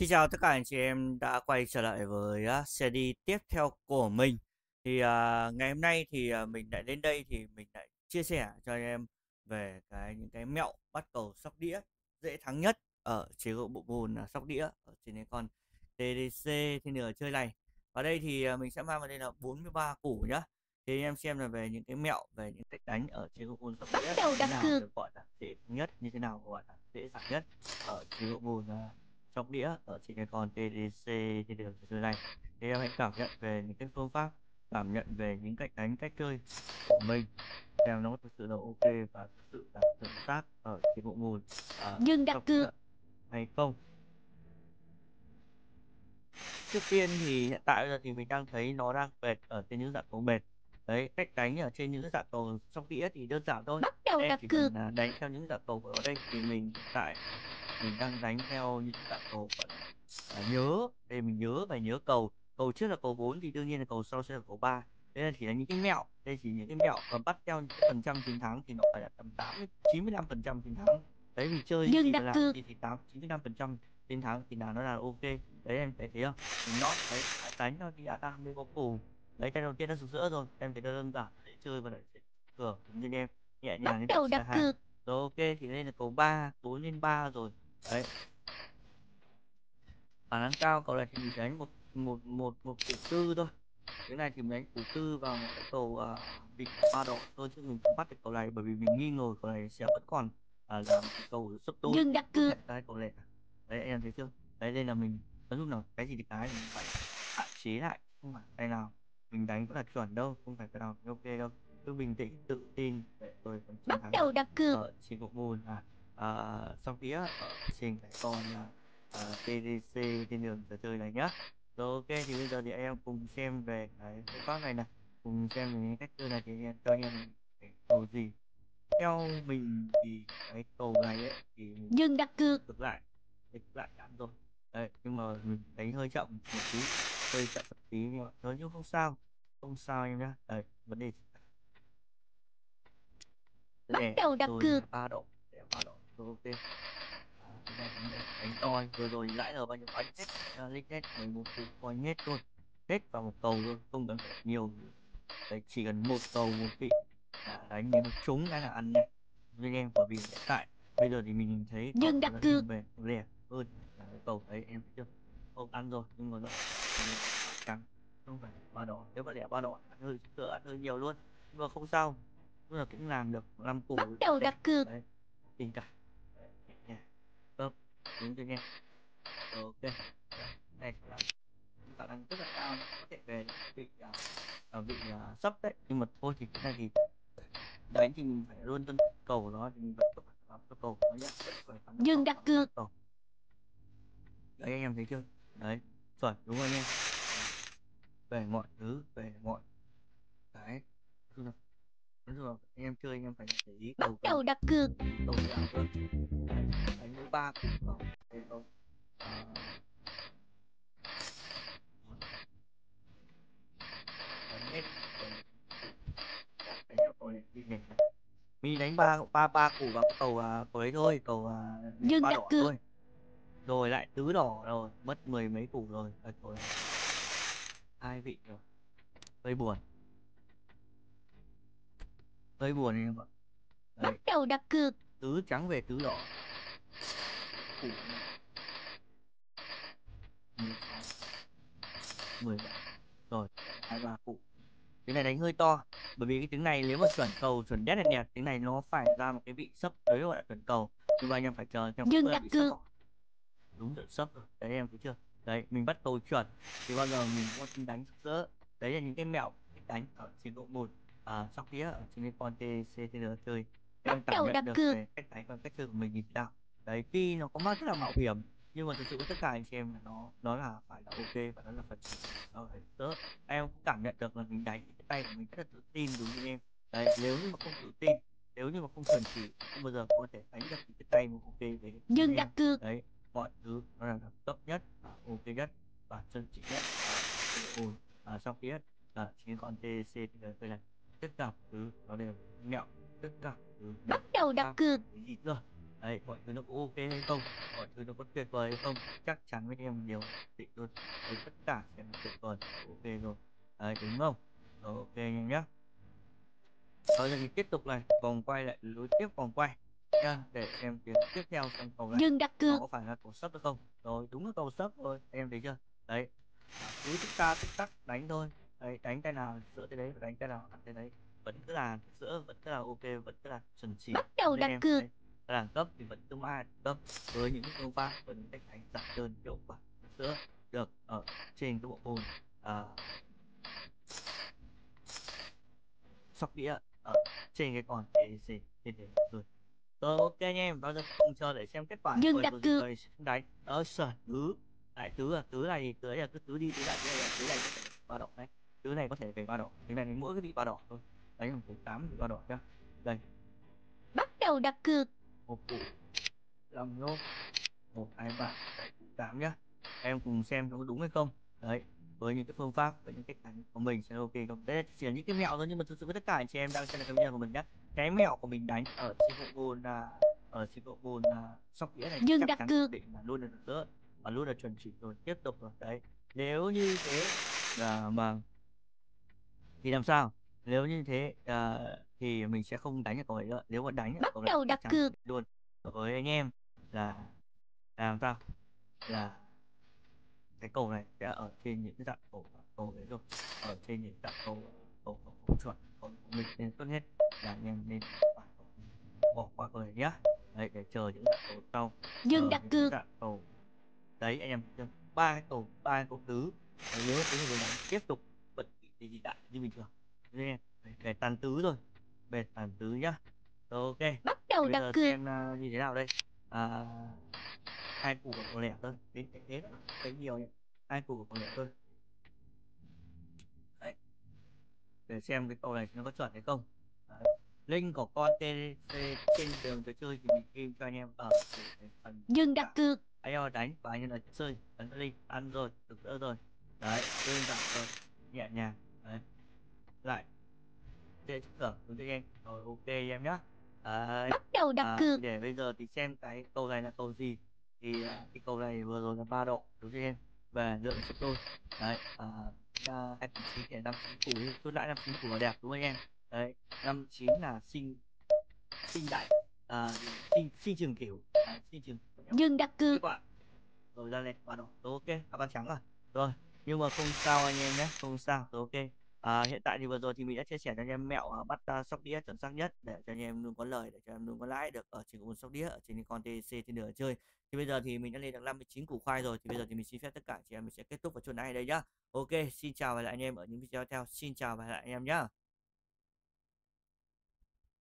Xin chào tất cả anh chị em đã quay trở lại với uh, series tiếp theo của mình. Thì uh, ngày hôm nay thì uh, mình lại đến đây thì mình lại chia sẻ cho anh em về cái những cái mẹo bắt cầu sóc đĩa dễ thắng nhất ở chế độ bộ môn uh, sóc đĩa ở trên cái con TDC trên nửa chơi này. Ở đây thì uh, mình sẽ mang vào đây là 43 củ nhá. Thì anh em xem là về những cái mẹo về những cách đánh ở chế độ môn sóc đĩa đầu như đặt cược. gọi là dễ thắng nhất như thế nào gọi là dễ dàng nhất ở chế độ môn uh, sóc đĩa ở trên cái con TDC trên đường chơi này thì em hãy cảm nhận về những cái phương pháp cảm nhận về những cách đánh cách chơi của mình. Xem nó thực sự là ok và thực sự là chuẩn xác ở trên bộ môn. À, Nhưng đặt cược. hay không? Trước tiên thì hiện tại bây giờ thì mình đang thấy nó đang bệt ở trên những dạng cầu bệt. Đấy cách đánh ở trên những dạng cầu sóc đĩa thì đơn giản thôi. Bắt đầu đặt cược. à, đánh theo những dạng cầu ở đây thì mình hiện tại mình đang đánh theo những dạng cầu là à, nhớ. Đây mình nhớ và nhớ cầu. Cầu trước là cầu 4 thì đương nhiên là cầu sau sẽ là cầu 3 đây là chỉ là những cái mẹo. Đây chỉ những cái mẹo. Và bắt theo những phần trăm chiến thắng thì nó phải là tầm 80 95 phần trăm chiến thắng. Đấy mình chơi Nhưng làm cược. gì thì 8 95 phần trăm chiến thắng thì là nó là ok. Đấy em thấy thấy không? Mình nót đấy đánh thôi thì đã tăng lên có củ đấy cái đầu tiên nó rực rỡ rồi. Em thấy nó đơn giản. Dễ chơi và dễ cường như em nhẹ nhàng Bắt đầu đặt hàng cược. rồi ok thì lên là cầu 3 4 lên 3 rồi đấy. Khả năng cao cầu này thì mình đánh một một một một củ tư thôi. Cái này thì mình đánh củ tư vào một cái cầu uh, bị ba độ. Thôi chứ mình không bắt được cầu này bởi vì mình nghi ngờ cầu này sẽ vẫn còn à, là một cái cầu sấp đôi Nhưng đặt tốt cược. cái cầu này đấy em thấy chưa? Đấy đây là mình nói chung là cái gì thì cái mình phải hạn chế lại. Không phải cái nào mình đánh cũng là chuẩn đâu không phải cái nào ok đâu. Cứ bình tĩnh tự tin để rồi còn chiến Bắt thắng. đầu đặt cược. ở trên bộ môn là à, sóc đĩa ở trên cái con à, à, TDC trên đường trò chơi này nhá. Rồi ok thì bây giờ thì anh em cùng xem về cái phương pháp này này cùng xem về cách chơi này thì anh em cho anh em cầu gì. Theo mình thì cái cầu này ấy thì Nhưng đặt cược. ngược lại ngược lại chắn rồi. Đấy nhưng mà mình đánh hơi chậm một tí hơi chậm một tí nhưng mà nói chung không sao không sao em nhá. Đấy vấn đề Bắt đầu đặt cược. ba độ rồi ok. Đánh đánh to vừa rồi lãi ở bao nhiêu đánh hết uh, lít hết. 11 củ coin hết luôn hết vào một cầu luôn không cần nhiều. Đấy chỉ cần một cầu một vị. Đã đánh nếu trúng cái là ăn với em bởi vì hiện tại bây giờ thì mình thấy Nhưng đặt đã cược. về rẻ hơn là cái cầu đấy em chưa? Không ăn rồi nhưng mà nó trắng không phải ba đỏ. Nếu mà lẻ ba đỏ ăn hơi sợ ăn hơi nhiều luôn. Nhưng mà không sao. Nhưng mà cũng làm được năm củ Bắt đầu đặt cược. tình cảm. Chưa nha Rồi, ok. Này là khả năng rất là cao có thể về à, ở vị à, sấp đấy. Nhưng mà thôi thì cái này thì đánh thì mình phải luôn tuân cầu nó thì mình vẫn cho cầu nó bắn Nhưng đặt cược. đấy anh em thấy chưa? Đấy chuẩn đúng không anh em về mọi thứ về mọi cái anh em chơi anh em phải để ý Bắt đầu đặt cược. cầu nào cơ đánh với ba không nhảy mi đánh ba ba ba củ vào cầu à, cầu ấy thôi cầu à, Nhưng ba đặt đỏ cược. thôi. Rồi lại tứ đỏ rồi mất mười mấy củ rồi. À, rồi hai vị rồi. Hơi buồn hơi buồn em ạ. Đấy. Bắt đầu đặt cược. tứ trắng về tứ đỏ. Mười rồi hai ba củ cái này đánh hơi to bởi vì cái trứng này nếu mà chuẩn cầu chuẩn đét đẹp đẹp trứng này nó phải ra một cái vị sấp đấy gọi là chuẩn cầu. Nhưng mà anh em phải chờ theo Nhưng đặt sấp cược. đúng chuẩn sấp rồi. Đấy em thấy chưa? Đấy mình bắt cầu chuẩn. Thì bao giờ mình có đánh rực rỡ đấy là những cái mẹo đánh ở trình độ một à, sóc đĩa ở trên cái con TCTR chơi em Bắt cảm đầu nhận đặt được cược. về cách đánh và cách chơi của mình như thế nào. Đấy tuy nó có mắt rất là mạo hiểm nhưng mà thực sự tất cả anh chị em là nó nó là phải là ok và nó là phần phải rỡ em cũng cảm nhận được là mình đánh cái tay của mình rất là tự tin đúng như em. Đấy nếu như mà không tự tin nếu như mà không chuẩn chỉ không bao giờ có thể đánh được những cái tay mà ok về như Nhưng em. đặt cược. đấy mọi thứ nó là tốt nhất ok nhất và chân chính nhất và ổn. Và sau khi hết là chính con TC thì là đây này tất cả thứ nó đều mẹo tất cả thứ Bắt đầu đặt cược. gì nữa Đấy, mọi thứ nó có OK hay không? Mọi thứ nó có tuyệt vời hay không? Chắc chắn với em điều định luôn. Đấy, tất cả sẽ là tuyệt vời, OK rồi. Đấy, đúng không? Rồi, OK em nhá. Bây giờ thì tiếp tục này, vòng quay lại nối tiếp vòng quay nha, để xem tiếng tiếp theo trong cầu này Nhưng đặt cược. có phải là cầu sấp hay không. Rồi, đúng là cầu sấp rồi, anh em thấy chưa? Đấy, cứ tích ta tích tắc đánh thôi. Đấy, đánh tay nào sữa tới đấy, đánh tay nào ăn tới đấy. Vẫn cứ là sữa, vẫn cứ là OK, vẫn cứ là chuẩn chỉ Bắt đầu đặt cược. Đẳng cấp thì vẫn tương ai cấp với những cái phương pháp những cách đánh giản đơn, hiệu quả sữa được ở trên cái bộ môn à sóc đĩa ở trên cái con EC trên thế rồi. Rồi OK anh em, bây giờ cùng chờ để xem kết quả Nhưng đặt cược. đánh. Ơ giời, tứ. Lại tứ à, tứ này thì tứ là cứ tứ đi tứ lại, tứ này tứ này ba đỏ đấy. Tứ này có thể về ba đỏ, cái này mỗi cái bị ba đỏ thôi. Đánh củ 8 bị ba đỏ nhá. Đây, Bắt đầu đặt cược. một củ năm lốt, một hai ba 8 nhá. Em cùng xem nó có đúng hay không. Đấy, với những cái phương pháp, với những cách đánh của mình sẽ OK không? Đấy chỉ là những cái mẹo thôi nhưng mà thực sự với tất cả anh chị em đang xem cái video của mình nhá. Cái mẹo của mình đánh ở trên bộ môn là ở trên bộ môn là sóc đĩa này Nhưng chắc đặt chắn cược. định là luôn là được và luôn là chuẩn chỉ rồi, tiếp tục rồi. Đấy, nếu như thế là mà thì làm sao? Nếu như thế, ờ, thì mình sẽ không đánh ở cầu ấy nữa. Nếu mà đánh Bắt này đầu chắc đặt chắn cược. luôn với anh em là là làm sao? Là cái cầu này sẽ ở trên những cái dạng cầu cầu ấy rồi, ở trên những dạng cầu cầu cầu cầu chuẩn, cầu của mình nên tốt nhất là anh em nên bỏ bỏ qua cầu này nhá. Đấy, để chờ những dạng cầu sau, Nhưng chờ đặt những cược. dạng cầu đấy anh em? Ba cái cầu, ba cái cầu tứ. Đấy, nếu mà thì mình đánh tiếp tục thì thì đại như bình thường. Đấy, để tàn tứ thôi, về tàn tứ nhá. Rồi OK. Bắt đầu bây đặt cược. xem, a, như thế nào đây? À, hai củ của cầu lẻ thôi, đến cái thế thấy nhiều nhỉ? Hai củ của cầu lẻ thôi. Đấy. Để xem cái cầu này nó có chuẩn hay không. Đấy, link của con TC trên đường trò chơi thì mình ghi cho anh em ở cái phần đặt tả. cược. Anh em đánh và anh em là chơi, ấn link, ăn rồi, rực rỡ rồi. Đấy, đơn giản thôi, nhẹ nhàng. Đấy. Lại chịu thưởng đối với anh em. Rồi OK em nhá. Đấy, Bắt đầu đặt à, cược. để bây giờ thì xem cái cầu này là cầu gì. Thì, à, cái cầu này vừa rồi là ba độ đối với em về lượng số đôi. Đấy, à, à, 29 để 59 củ đi, chốt lãi 59 củ là đẹp đúng không anh em? Đấy, 59 là sinh sinh đại, à, sinh sinh trường cửu, đấy, sinh trường Nhưng cược. quả. Rồi ra ba đỏ, rồi OK, à, ba trắng à. Rồi, nhưng mà không sao anh em nhé, không sao, rồi OK. À, hiện tại thì vừa rồi thì mình đã chia sẻ cho anh em mẹo, à, bắt, a, sóc đĩa chuẩn xác nhất để cho anh em luôn có lời, để cho em luôn có lãi được ở trên con sóc đĩa, ở trên con TC trên đường chơi. Thì bây giờ thì mình đã lên được 59 củ khoai rồi, thì bây giờ thì mình xin phép tất cả anh chị em mình sẽ kết thúc ở chỗ này ở đây nhá. OK, xin chào và hẹn lại anh em ở những video tiếp theo. Xin chào và hẹn lại anh em nhá.